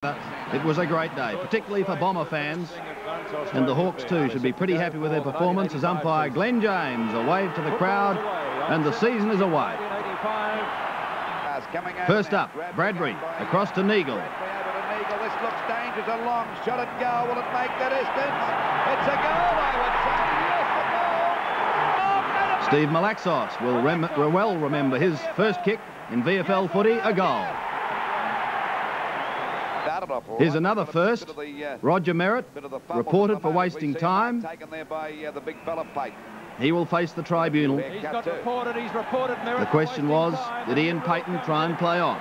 It was a great day, particularly for Bomber fans. And the Hawks too should be pretty happy with their performance as umpire Glenn James, a wave to the crowd, and the season is away. First up, Bradbury, across to Neagle. This looks dangerous, a long shot at goal. Will it make the distance? It's a goal, I would say. Steve Malaxos will rem well remember his first kick in VFL footy, a goal. Here's another first. Roger Merrett, reported for wasting time. He will face the tribunal. The question was, did Ian Payton try and play on?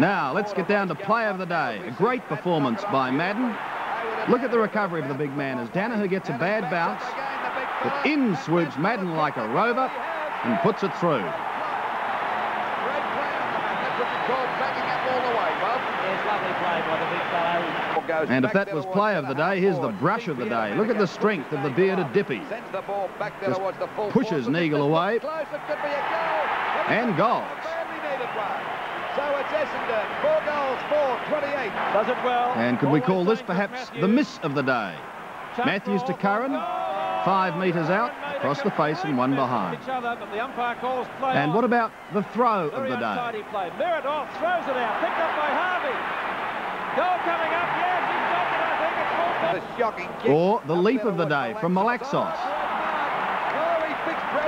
Now, let's get down to play of the day. A great performance by Madden. Look at the recovery of the big man as Danaher gets a bad bounce, but in swoops Madden like a rover and puts it through. And if that was play of the day, here's the brush of the day. Look at the strength of the bearded Dipper. Just pushes Neagle away. And goals. So it's Essendon, four goals, four, 28. Does it. And could we call this perhaps the miss of the day? Matthews to Curran, five metres out, across the face and one behind. And what about the throw of the day? Merrett off, throws it out, picked up by Harvey. Goal coming up, yes, he's got it, I think it's full. The shocking kick. Or the leap of the day from Malaxos.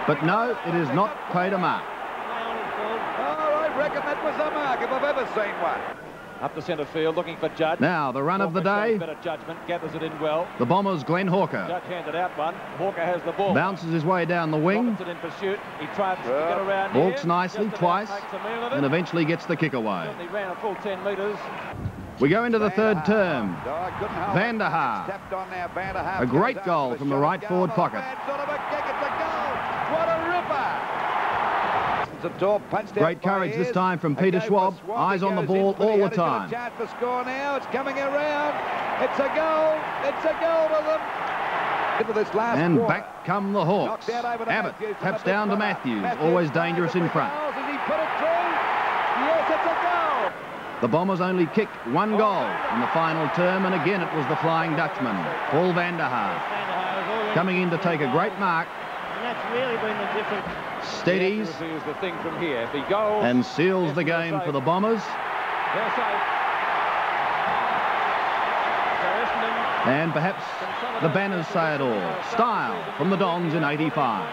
But no, it is not paid a mark. Oh, I reckon that was a mark if I've ever seen one. Up to centre field, looking for Judd. Now, the run of the day. Better judgment, gathers it in well. The Bombers' Glenn Hawker. Judd handed out one. Hawker has the ball. Bounces his way down the wing. Robinson in pursuit. He tries to get around Walks here. nicely twice. And eventually gets the kick away. He ran a full 10 metres. We go into the third term. Oh, couldn't hold Van der it. Haar. Tapped on now, Van der Haar A great goal from the right forward pocket. bad sort of a kick, it's a goal. What a ripper. Zator punched out Great courage this time from Peter Schwab. Eyes on the ball all the other. He's got a time. chance to score now. It's coming around. It's a goal. It's a goal to them. Into this last And back come the Hawks. Knocked out over to Abbott taps down to. Matthews. Always dangerous in front. Has he put it? Yes, it's a goal. The Bombers only kicked one goal in the final term, and again it was the Flying Dutchman, Paul van der Haar, coming in to take a great mark, And that's really been the difference. steadies, The accuracy is the thing from here. If he and seals the game for the Bombers. They're safe. So Essendon And perhaps the banners say it all. Style from the Dons in 85.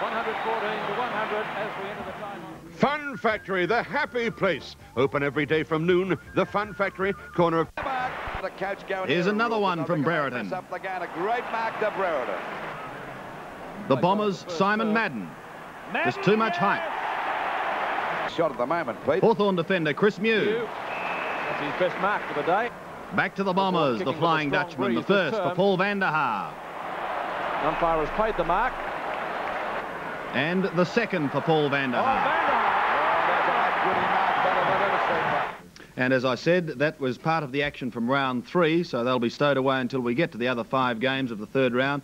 114 to 100 as we enter the time. Fun Factory, the happy place. Open every day from noon. The Fun Factory, corner of... The coach going Here's another one from Brereton. the game. A great mark to Brereton. The Bombers, Simon Madden. Just too much height. Shot at the moment, Pete. Hawthorn defender Chris Mew. That's his best mark for the day. Back to the Bombers, the Kicking with a Flying strong Dutchman. The breeze this first for. Paul van der Umpire has paid the mark. And the second for Paul van And as I said, that was part of the action from round three, so they'll be stowed away until we get to the other five games of the third round.